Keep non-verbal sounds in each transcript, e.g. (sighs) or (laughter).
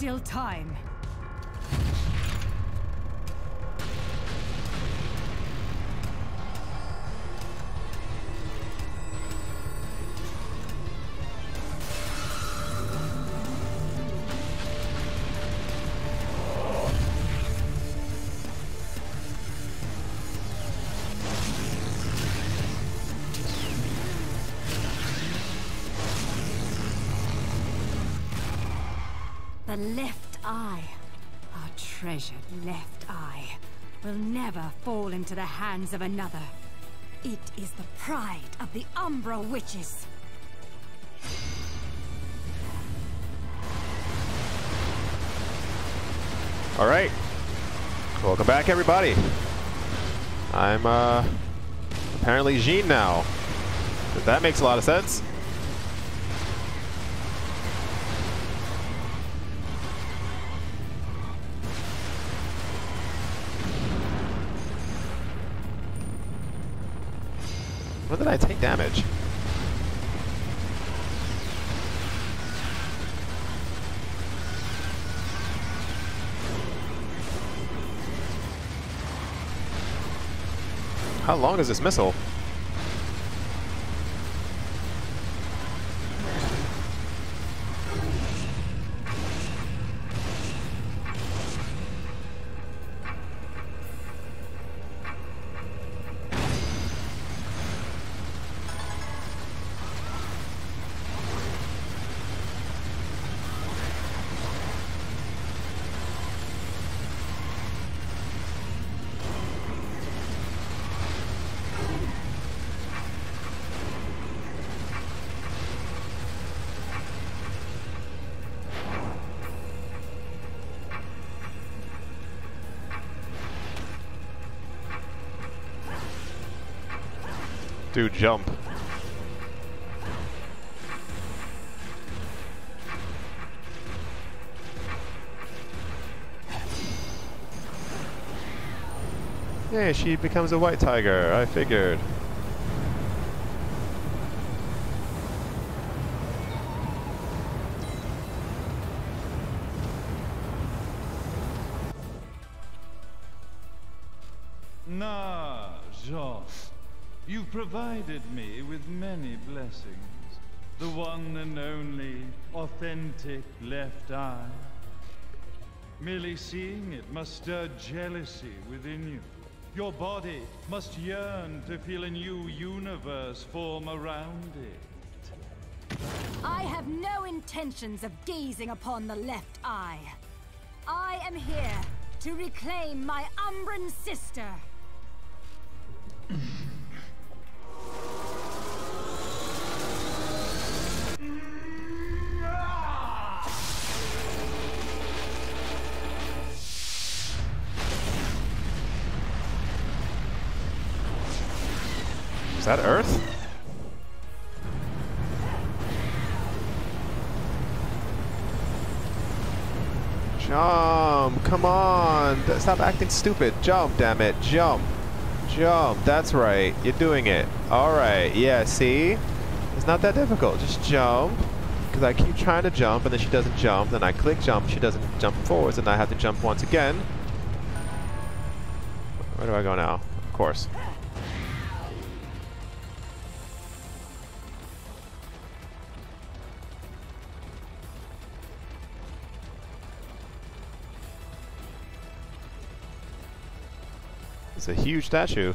still time. The left eye, our treasured left eye, will never fall into the hands of another. It is the pride of the Umbra Witches. All right. Welcome back, everybody. I'm uh, apparently Jeanne now. That makes a lot of sense. How long is this missile? Jump. Yeah, she becomes a white tiger. I figured. Provided me with many blessings. The one and only authentic left eye. Merely seeing it must stir jealousy within you. Your body must yearn to feel a new universe form around it. I have no intentions of gazing upon the left eye. I am here to reclaim my Umbran sister. (clears throat) Is that Earth? Jump! Come on! Stop acting stupid! Jump, damn it! Jump! Jump! That's right. You're doing it. Alright, yeah, see? It's not that difficult. Just jump. Because I keep trying to jump and then she doesn't jump. Then I click jump, she doesn't jump forwards, and I have to jump once again. Where do I go now? Of course. It's a huge statue.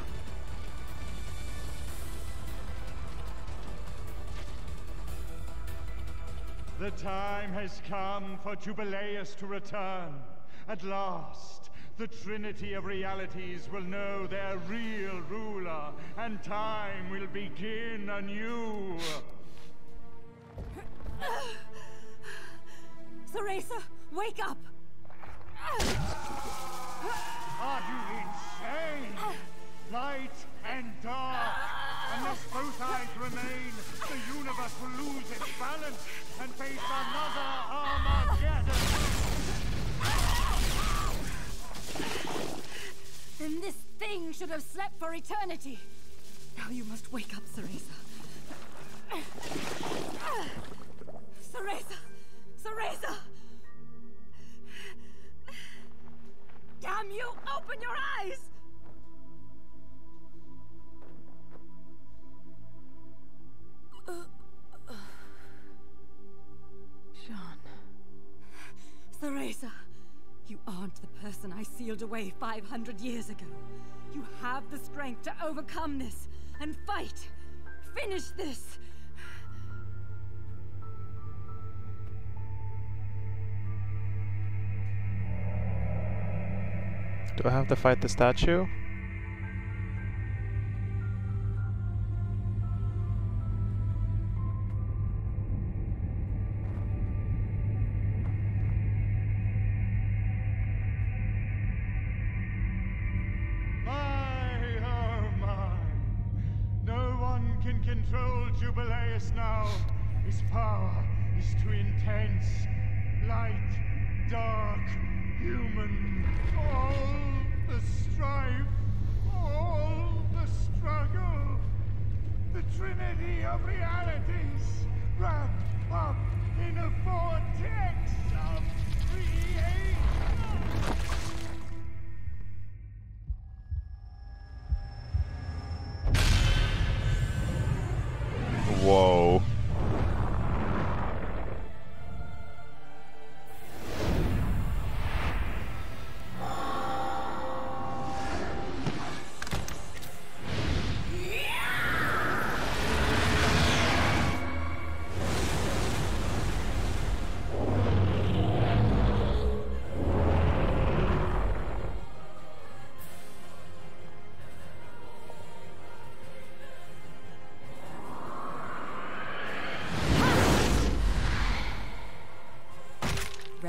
The time has come for Jubileus to return. At last, the Trinity of Realities will know their real ruler, and time will begin anew. Cereza, wake up! Are you insane? Light and dark. Unless both eyes remain, the universe will lose its balance and face another Armageddon. Then this thing should have slept for eternity. Now you must wake up, Cereza. Cereza! Cereza! Damn you! Open your eyes! Jeanne. Cereza, you aren't the person I sealed away 500 years ago. You have the strength to overcome this and fight. Finish this. Do I have to fight the statue?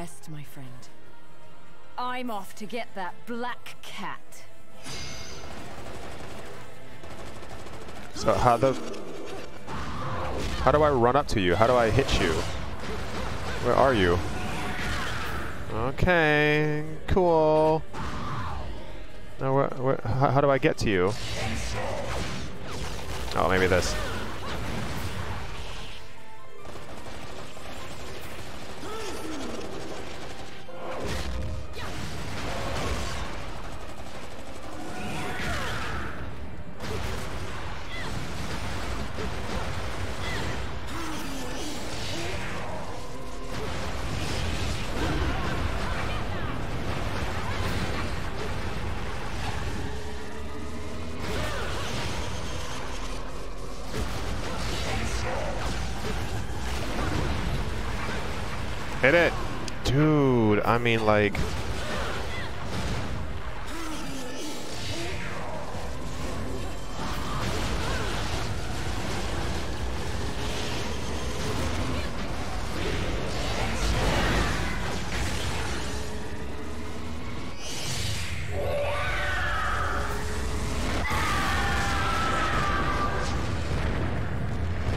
Rest, my friend. I'm off to get that black cat. So how the... How do I run up to you? How do I hit you? Where are you? Okay, cool. Now where, where, how, how do I get to you? Oh, maybe this. Hit it! Dude, I mean like...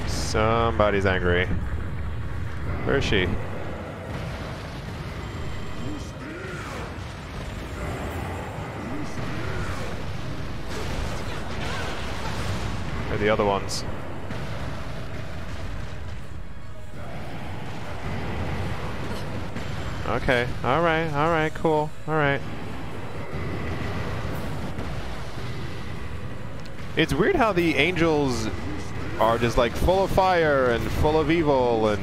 Somebody's angry. Where is she? Are the other ones? Okay, alright, alright, cool, alright. It's weird how the angels are just like full of fire and full of evil and...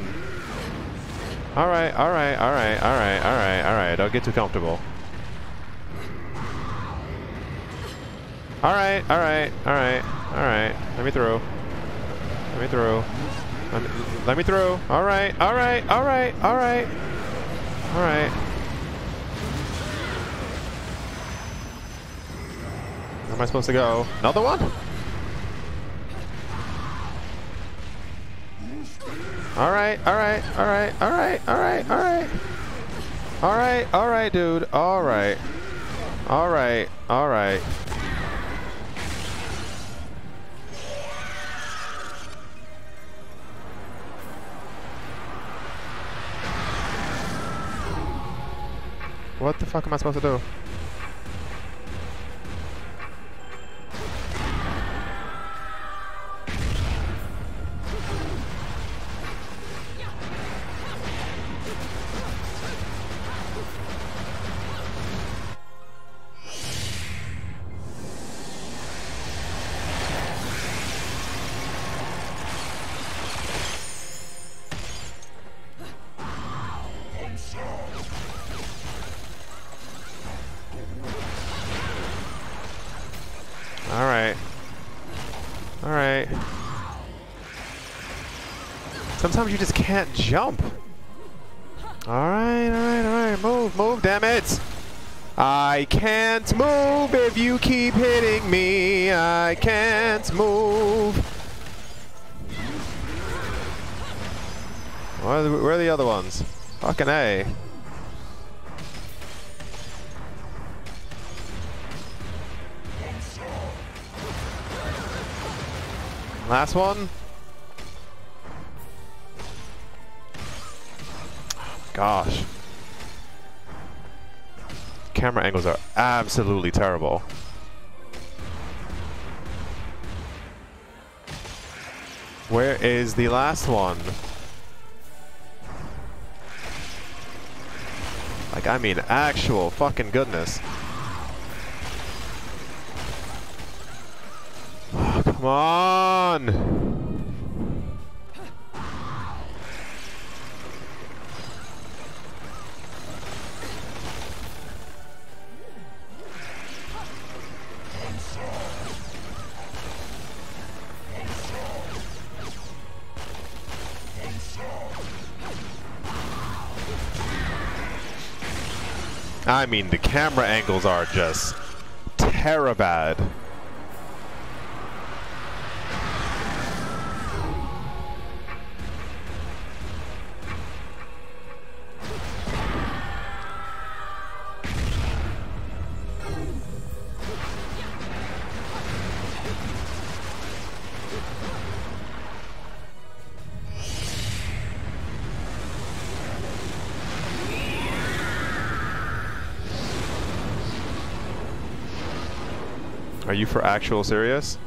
Alright, alright, alright, alright, alright, alright, don't get too comfortable. Alright, alright, alright, alright, let me through. Let me through. Let me, let me through. Alright, alright, alright, alright. Alright. Where am I supposed to go? Another one? Alright, alright, alright, alright, alright, alright. Alright, alright, dude. Alright. Alright, alright. What the fuck am I supposed to do? Can't jump. Alright, alright, alright. Move, move, damn it! I can't move if you keep hitting me. I can't move. Where are the, where are the other ones? Fucking A. Last one. Gosh. Camera angles are absolutely terrible. Where is the last one? Like, I mean, actual fucking goodness. Oh, (sighs) come on! I mean, the camera angles are just terabad. You for actual serious?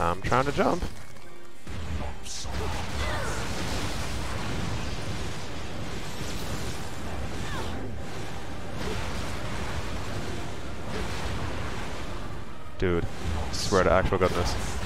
I'm trying to jump. Dude, swear to actual goodness.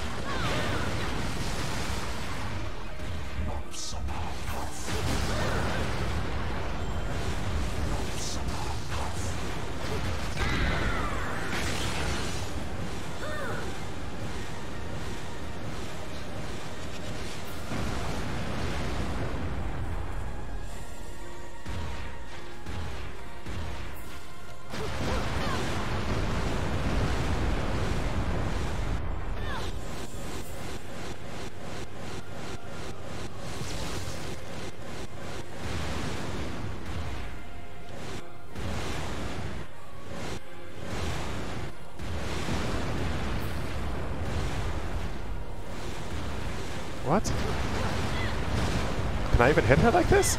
Can I even hit her like this?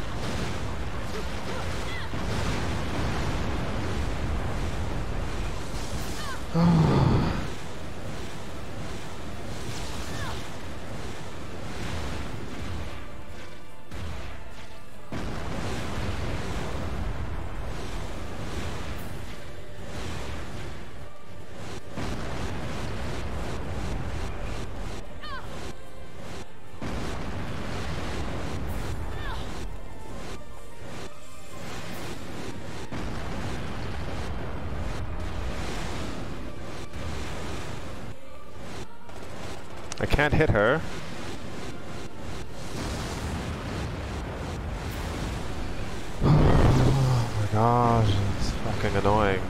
I (sighs) (sighs) can't hit her. (sighs) Oh my gosh, it's fucking annoying.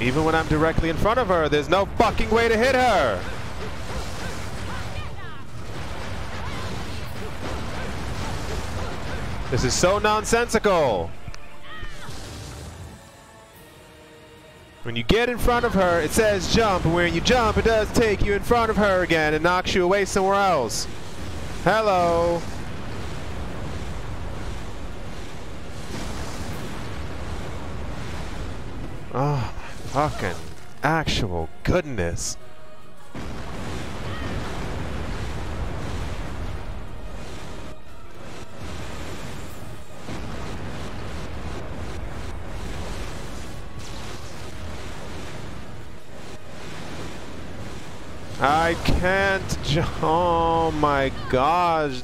Even when I'm directly in front of her, there's no fucking way to hit her! This is so nonsensical! When you get in front of her, it says jump, and when you jump, it does take you in front of her again and knocks you away somewhere else. Hello. Oh, my fucking actual goodness. I can't. j- (laughs) Oh my gosh.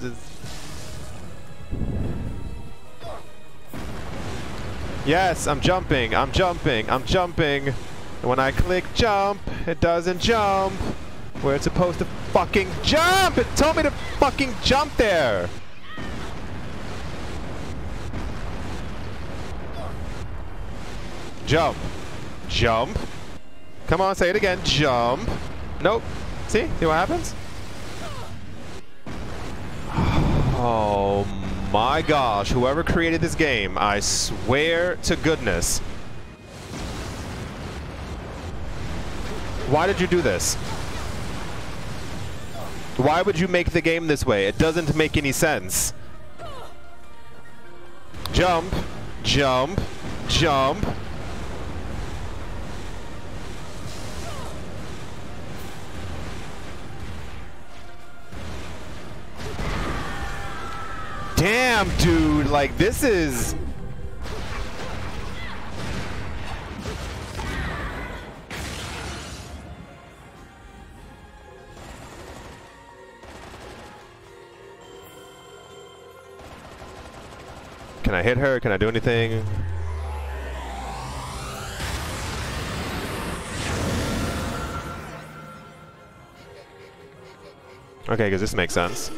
Yes, I'm jumping. I'm jumping. I'm jumping. When I click jump, it doesn't jump. Where it's supposed to fucking jump. It told me to fucking jump there. Jump. Jump. Come on, say it again. Jump. Nope. See? See what happens? Oh my gosh. Whoever created this game, I swear to goodness. Why did you do this? Why would you make the game this way? It doesn't make any sense. Jump. Jump. Jump. Damn, dude. Like, this is... Can I hit her? Can I do anything? Okay, because this makes sense.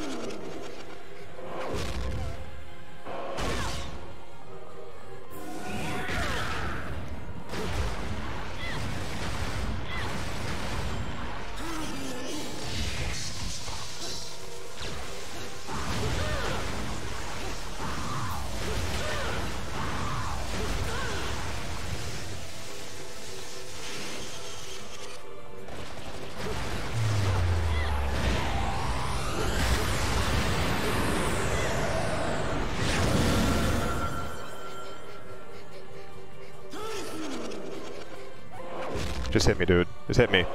Just hit me, dude. Just hit me.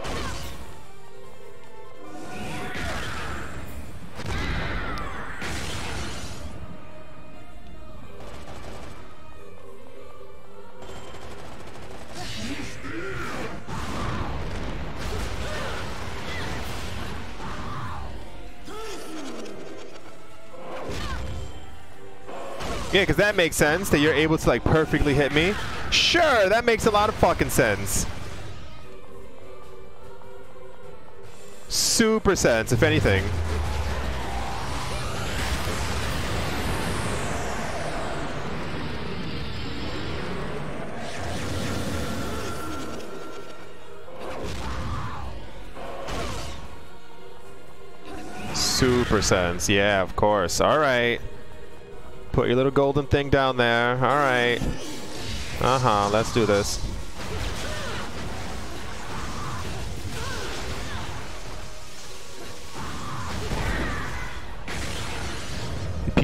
Yeah, because that makes sense that you're able to like perfectly hit me. Sure, that makes a lot of fucking sense. Super sense, if anything. Super sense, yeah, of course. All right. Put your little golden thing down there. All right. Uh-huh, let's do this.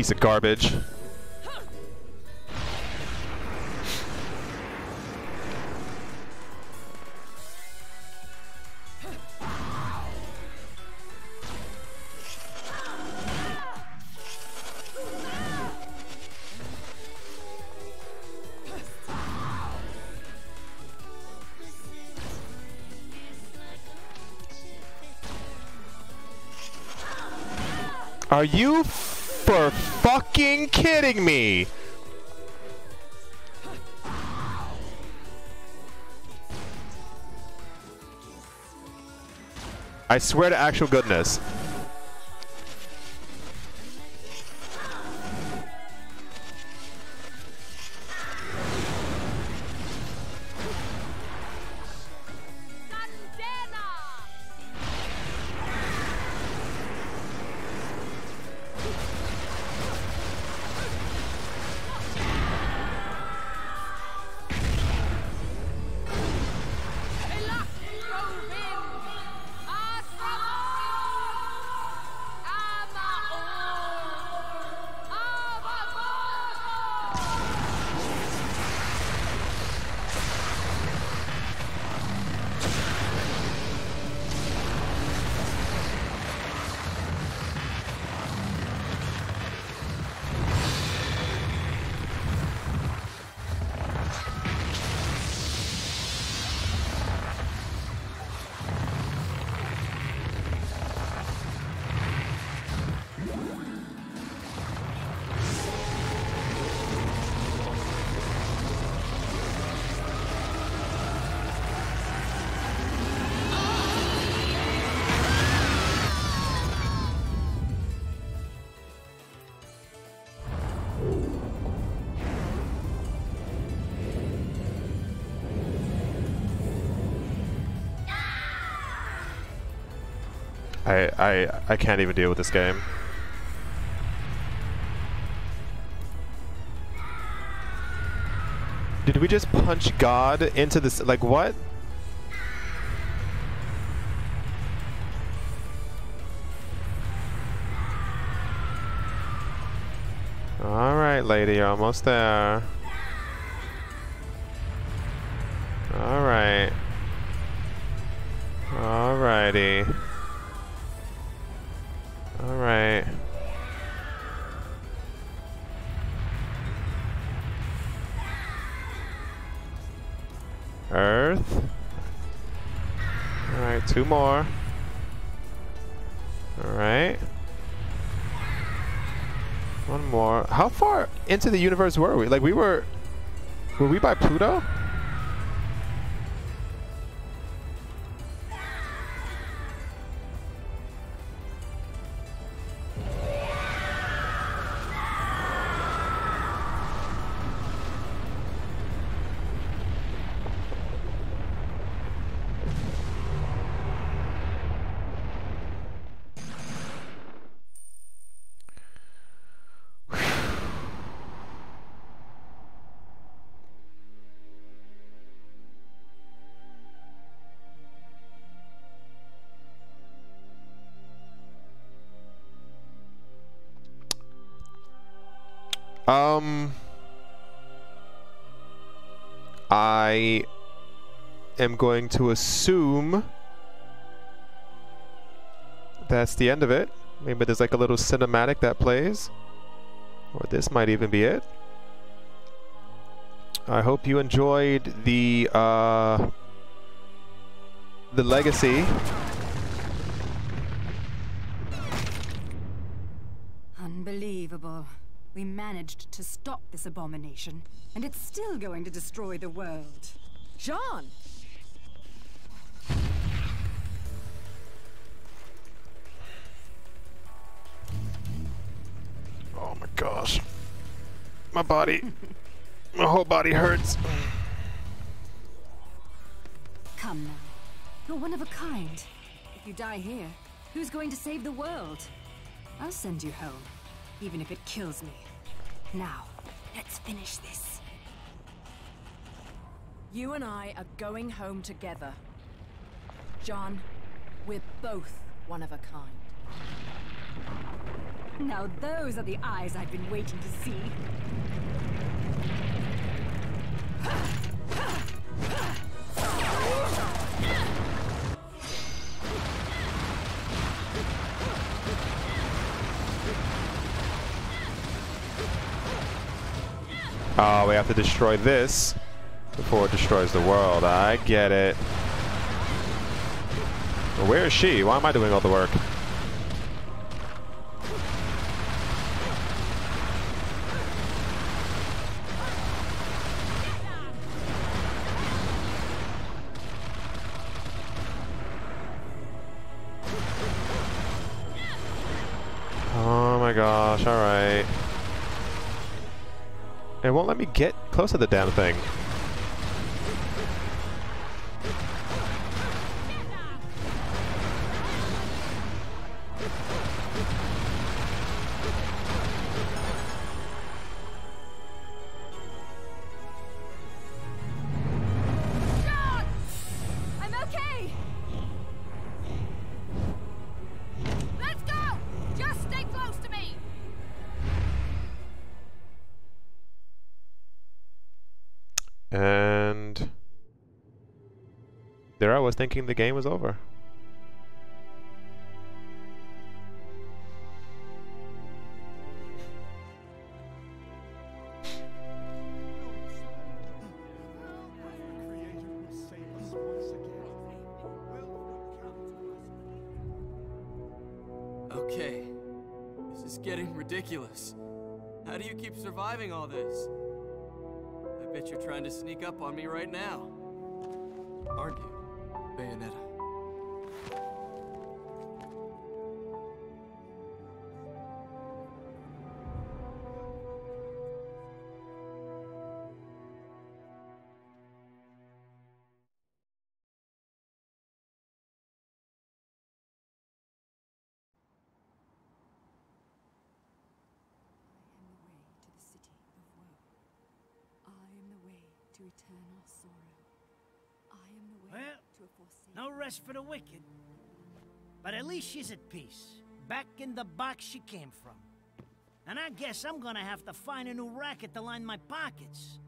Piece of garbage. Are you for fucking kidding me? I swear to actual goodness. I, I, I can't even deal with this game. Did we just punch God into this? Like, what? Alright, lady, almost there. Alright. Alrighty. Alright. Earth. Alright, two more. Alright. One more. How far into the universe were we? Like we were were we by Pluto? Um, I am going to assume that's the end of it. Maybe there's like a little cinematic that plays. Or this might even be it. I hope you enjoyed the uh, the legacy. We managed to stop this abomination, and it's still going to destroy the world. Jeanne! Oh my gosh. My body. (laughs) my whole body hurts. Come now. You're one of a kind. If you die here, who's going to save the world? I'll send you home, even if it kills me. Now, let's finish this. You and I are going home together. Jeanne, we're both one of a kind. Now those are the eyes I've been waiting to see. Oh, we have to destroy this before it destroys the world. I get it. Where is she? Why am I doing all the work? Oh my gosh, alright. It won't let me get close to the damn thing. Was thinking the game was over. Okay, this is getting ridiculous. How do you keep surviving all this? I bet you're trying to sneak up on me right now. Aren't you, Bayonetta? Rest for the wicked. But at least she's at peace. Back in the box she came from. And I guess I'm gonna have to find a new racket to line my pockets.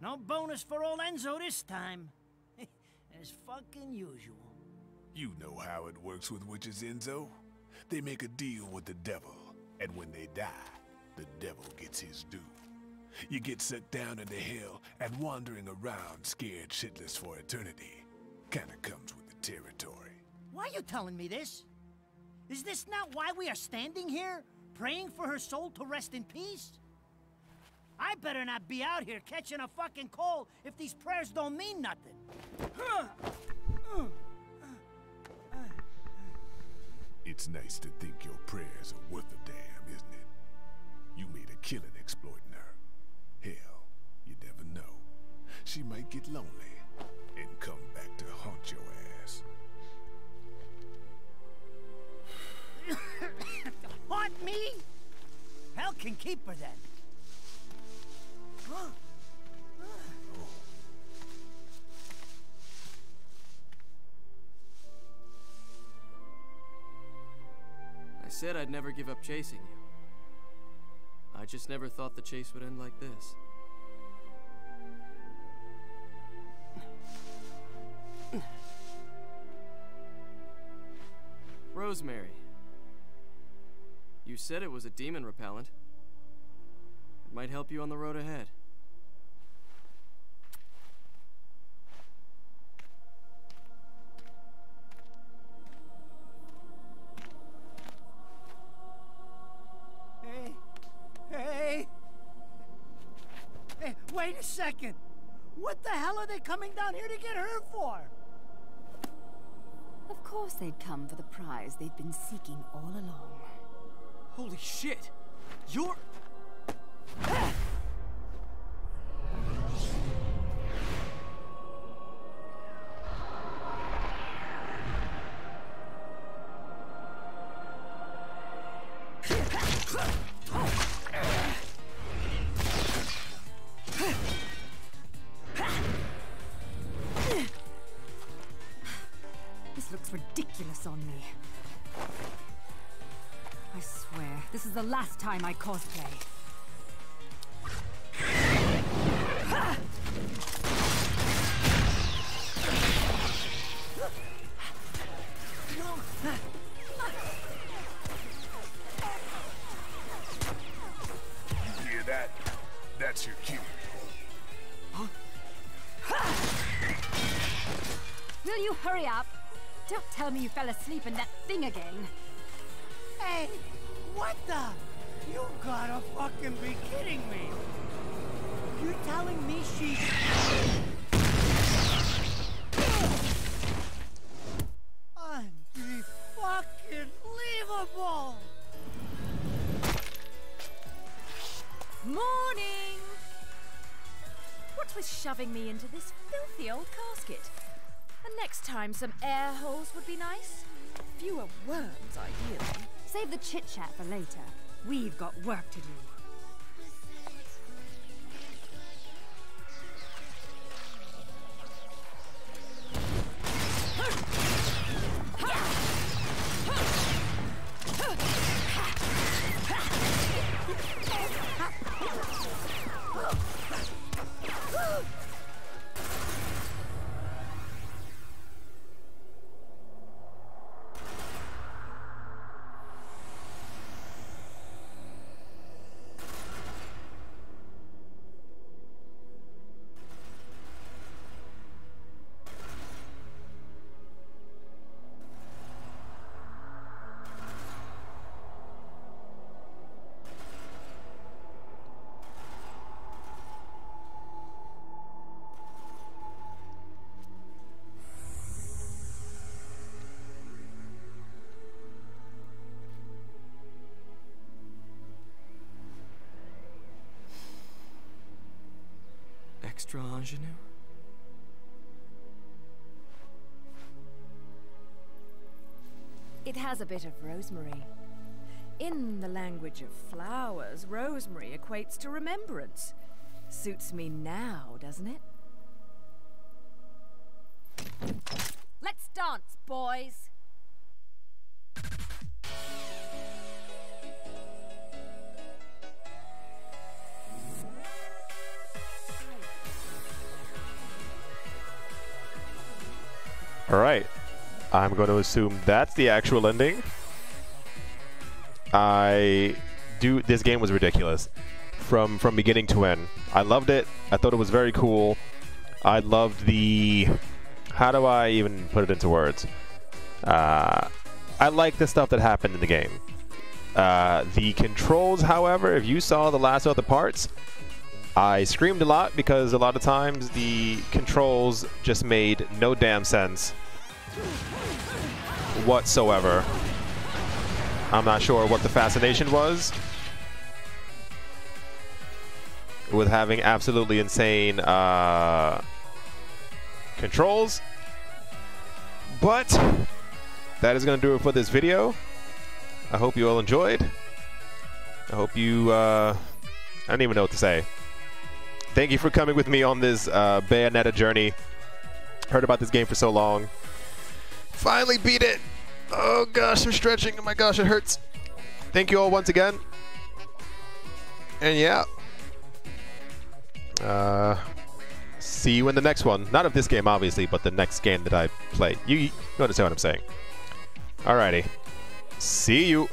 No bonus for old Enzo this time. (laughs) As fucking usual. You know how it works with witches, Enzo. They make a deal with the devil, and when they die, the devil gets his due. You get sucked down into hell and wandering around scared shitless for eternity. Kinda comes with the territory. Why are you telling me this? Is this not why we are standing here? Praying for her soul to rest in peace? I better not be out here catching a fucking cold if these prayers don't mean nothing. It's nice to think your prayers are worth a damn, isn't it? You made a killing exploiting her. Hell, you never know. She might get lonely and come back to haunt your ass. (coughs) Haunt me? Hell can keep her then. Huh? I said I'd never give up chasing you. I just never thought the chase would end like this. (coughs) Rosemary. You said it was a demon repellent. It might help you on the road ahead. Hey, hey, hey, wait a second. What the hell are they coming down here to get her for? Of course they'd come for the prize they've been seeking all along. Holy shit! You're. This looks ridiculous on me. This is the last time I cosplay. You hear that? That's your cue. Will you hurry up? Don't tell me you fell asleep in that thing again. Into this filthy old casket? And next time, some air holes would be nice. Fewer worms, ideally. Save the chit chat for later. We've got work to do. extra ingenue? It has a bit of rosemary. In the language of flowers, rosemary equates to remembrance. Suits me now, doesn't it? Let's dance, boys! All right. I'm going to assume that's the actual ending. I do. This game was ridiculous from from beginning to end. I loved it. I thought it was very cool. I loved the. How do I even put it into words? Uh, I like the stuff that happened in the game. Uh, the controls, however, if you saw the last of the parts, I screamed a lot because a lot of times the controls just made no damn sense whatsoever. I'm not sure what the fascination was with having absolutely insane uh, controls. But that is going to do it for this video. I hope you all enjoyed. I hope you, uh, I don't even know what to say. Thank you for coming with me on this uh, Bayonetta journey. Heard about this game for so long. Finally beat it. Oh gosh, I'm stretching. Oh my gosh, it hurts. Thank you all once again. And yeah. Uh, see you in the next one. Not of this game, obviously, but the next game that I play. You, you understand what I'm saying. Alrighty. See you.